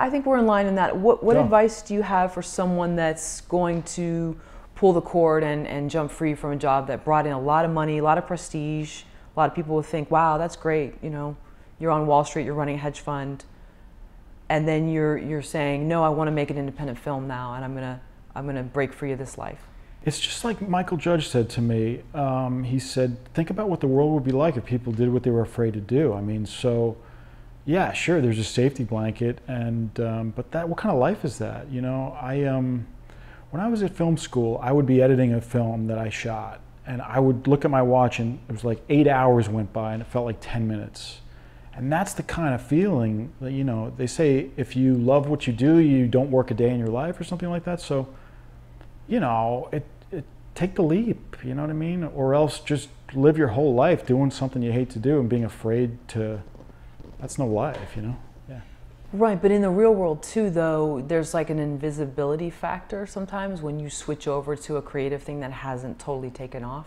I think we're in line in that. What, what Yeah. advice do you have for someone that's going to pull the cord and, and jump free from a job that brought in a lot of money, a lot of prestige? A lot of people would think, wow, that's great. You know, you're on Wall Street, you're running a hedge fund. And then you're, you're saying, no, I want to make an independent film now and I'm going to I'm going to break free of this life. It's just like Michael Judge said to me. Um, he said, think about what the world would be like if people did what they were afraid to do. I mean, so yeah, sure, there's a safety blanket, and um, but that what kind of life is that? You know, I um, when I was at film school, I would be editing a film that I shot, and I would look at my watch, and it was like eight hours went by, and it felt like ten minutes. And that's the kind of feeling that you know. They say if you love what you do, you don't work a day in your life, or something like that. So you know, it, it, take the leap, you know what I mean? Or else just live your whole life doing something you hate to do and being afraid to, that's no life, you know? Yeah. Right, but in the real world too, though, there's like an invisibility factor sometimes when you switch over to a creative thing that hasn't totally taken off.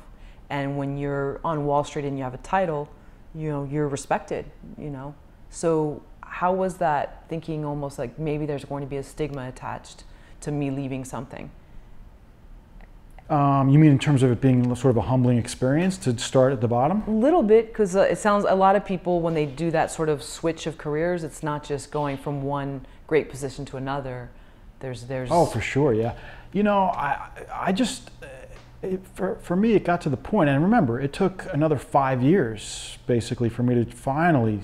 And when you're on Wall Street and you have a title, you know, you're respected, you know. So how was that thinking almost like maybe there's going to be a stigma attached to me leaving something? Um, you mean in terms of it being sort of a humbling experience to start at the bottom? A little bit, because uh, it sounds a lot of people when they do that sort of switch of careers, it's not just going from one great position to another. There's, there's. Oh, for sure, yeah. You know, I, I just, uh, it, for, for me, it got to the point, and remember, it took another five years basically for me to finally.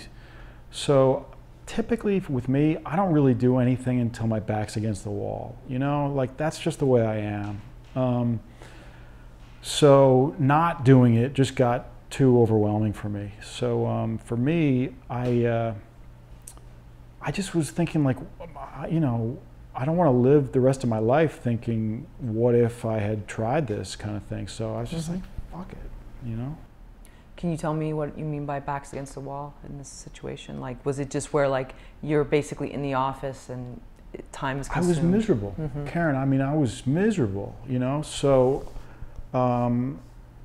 So typically with me, I don't really do anything until my back's against the wall. You know, like that's just the way I am. Um, so not doing it just got too overwhelming for me. So um, for me, I uh, I just was thinking like, you know, I don't want to live the rest of my life thinking, what if I had tried this kind of thing. So I was just like, fuck it, you know. Can you tell me what you mean by backs against the wall in this situation? Like, was it just where like you're basically in the office and time is I was miserable, Karen. I mean, I was miserable, you know. So um,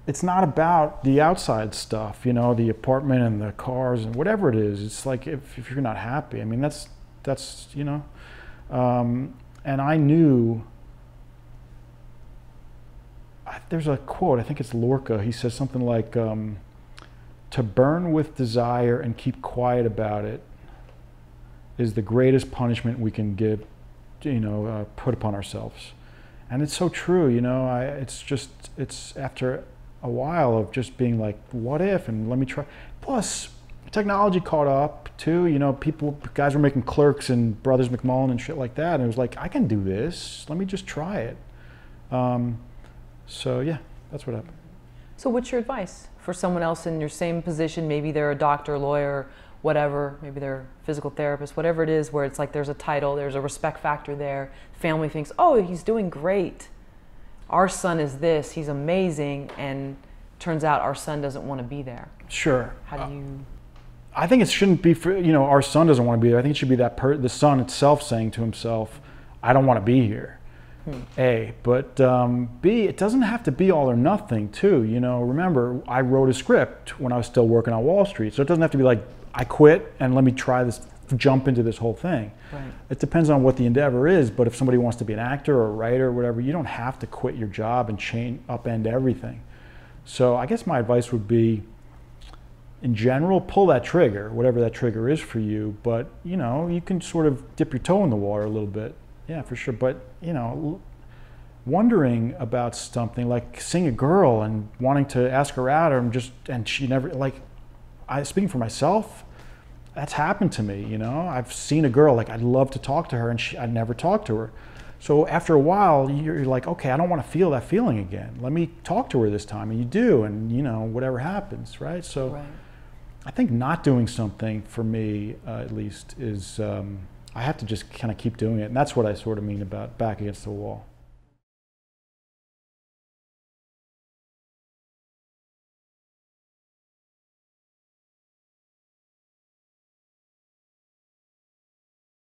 it's not about the outside stuff, you know, the apartment and the cars and whatever it is. It's like if, if you're not happy, I mean, that's that's you know. Um, and I knew. There's a quote. I think it's Lorca. He says something like, um, "To burn with desire and keep quiet about it is the greatest punishment we can give, you know, uh, put upon ourselves. And it's so true, you know. I, it's just, it's after a while of just being like, what if, and let me try. Plus, technology caught up too. You know, people, guys were making clerks and Brothers McMullen and shit like that. And it was like, I can do this. Let me just try it. Um, so yeah, that's what happened. So, what's your advice for someone else in your same position? Maybe they're a doctor, lawyer, whatever. Maybe they're physical therapist, whatever it is, where it's like there's a title, there's a respect factor there. Family thinks, oh, he's doing great. Our son is this, he's amazing. And turns out our son doesn't want to be there. Sure. How do you. I think it shouldn't be for you know our son doesn't want to be there. I think it should be that per, the son itself saying to himself, "I don't want to be here." A, but um, B, it doesn't have to be all or nothing too. You know, remember I wrote a script when I was still working on Wall Street, so it doesn't have to be like I quit and let me try this, jump into this whole thing. Right. It depends on what the endeavor is. But if somebody wants to be an actor or a writer or whatever, you don't have to quit your job and chain upend everything. So I guess my advice would be in general, pull that trigger, whatever that trigger is for you. But you know, you can sort of dip your toe in the water a little bit, yeah, for sure. But you know, wondering about something like seeing a girl and wanting to ask her out, or just and she never like. I speaking for myself, that's happened to me. You know, I've seen a girl like I'd love to talk to her, and she, I'd never talk to her. So after a while, you're like, okay, I don't want to feel that feeling again. Let me talk to her this time, and you do, and you know, whatever happens, right? So. Right. I think not doing something for me, uh, at least, is um, I have to just kind of keep doing it, and that's what I sort of mean about back against the wall.